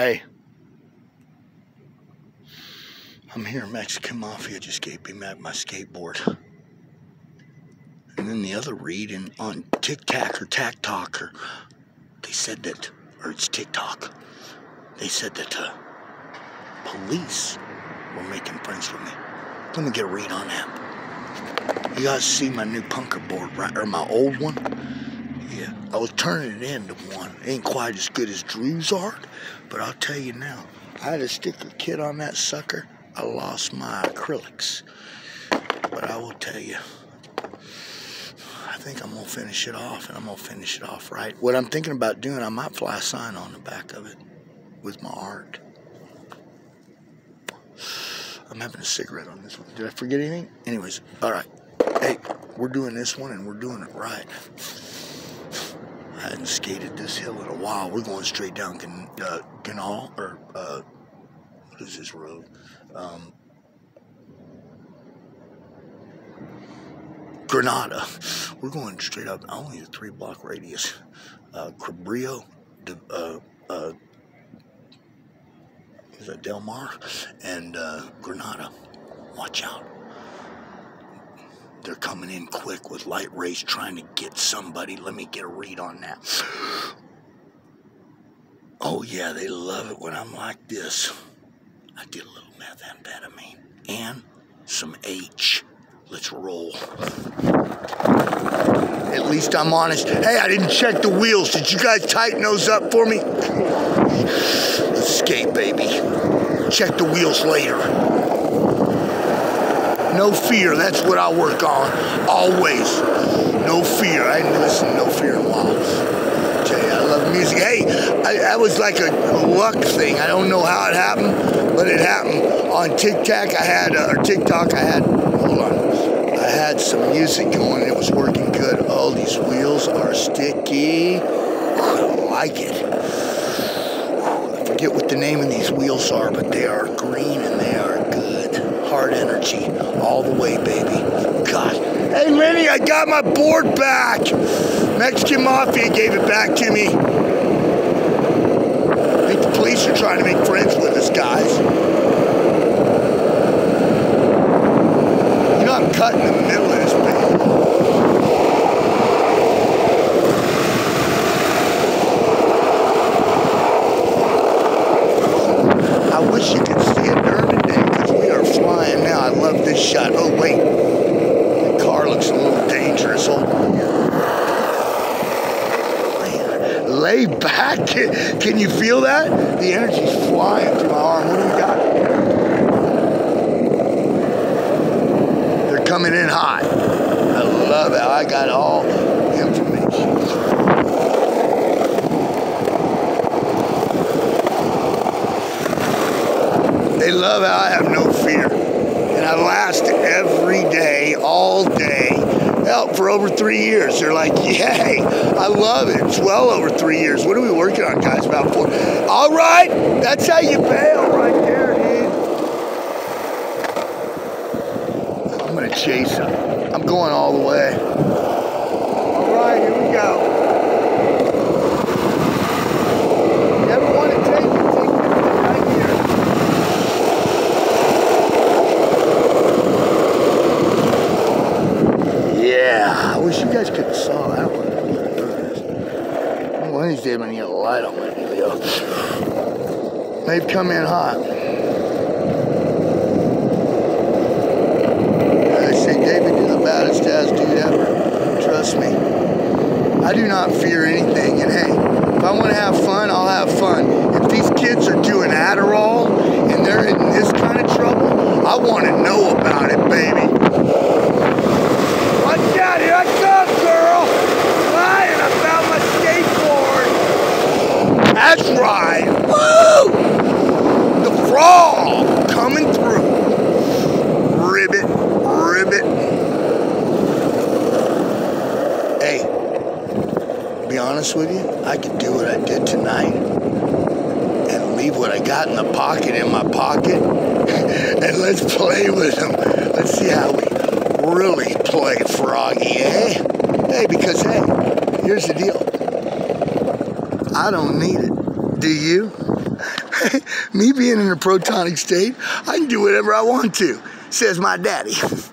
Hey. I'm here. Mexican Mafia just gave me back my skateboard. And then the other read on TikTok or TikTok, or they said that, or it's TikTok, they said that uh, police were making friends with me. Let me get a read on that. You guys see my new punker board, right? Or my old one? Yeah, I was turning it into one. Ain't quite as good as Drew's art, but I'll tell you now, I had a sticker kit on that sucker. I lost my acrylics. But I will tell you, I think I'm gonna finish it off, and I'm gonna finish it off right. What I'm thinking about doing, I might fly a sign on the back of it with my art. I'm having a cigarette on this one. Did I forget anything? Anyways, all right. Hey, we're doing this one, and we're doing it right. I hadn't skated this hill in a while. We're going straight down uh, Canal, or uh, what is this road? Um, Granada. We're going straight up, only a three block radius. Uh, Cabrillo, uh, uh, is that Del Mar? And uh, Granada. Watch out. They're coming in quick with light rays trying to get somebody. Let me get a read on that. Oh, yeah, they love it when I'm like this. I did a little methamphetamine and some H. Let's roll. At least I'm honest. Hey, I didn't check the wheels. Did you guys tighten those up for me? Escape, baby. Check the wheels later. No fear, that's what I work on. Always. No fear. I ain't listened to No Fear in a while. You, I love music. Hey, I, that was like a, luck thing. I don't know how it happened, but it happened. On TikTok, I had, uh, or TikTok, I had, hold on. I had some music going. It was working good. Oh, these wheels are sticky. I like it. I forget what the name of these wheels are, but they are green and they are. Hard energy all the way, baby. God. Hey, Lenny, I got my board back. Mexican Mafia gave it back to me. I think the police are trying to make friends with us, guys. You know I'm cutting in the middle of this thing. I wish you could see it during the day because we are flying now. I love this shot. Oh, wait. The car looks a little dangerous. Oh. Lay back. Can, can you feel that? The energy's flying through my arm. What do we got? They're coming in hot. I love it. I got all information. They love how I have no fear. And I last day, all day. Hell, for over three years. They're like, yay, I love it. It's well over three years. What are we working on, guys? About four. All right, that's how you bail right there, dude. I'm going to chase him. I'm going all the way. All right, here we go. Never want to take it. Take it right here. Yeah, I wish you guys could have saw that one. One of these days I'm gonna get a light on my video. They've come in hot. I say David, you're the baddest ass dude ever. Trust me. I do not fear anything. And hey, if I want to have fun, I'll have fun. If these kids are doing Adderall and they're in this kind of trouble, I want to know about it, baby. Watch out, here I come, girl! Lying about my skateboard! That's right! Woo! The frog coming through. Ribbit, ribbit. Hey, be honest with you, I could do what I did tonight and leave what I got in the pocket in my pocket and let's play with them. Let's see how we really play Froggy, eh? Hey, because, hey, here's the deal. I don't need it. Do you? Me being in a protonic state, I can do whatever I want to, says my daddy.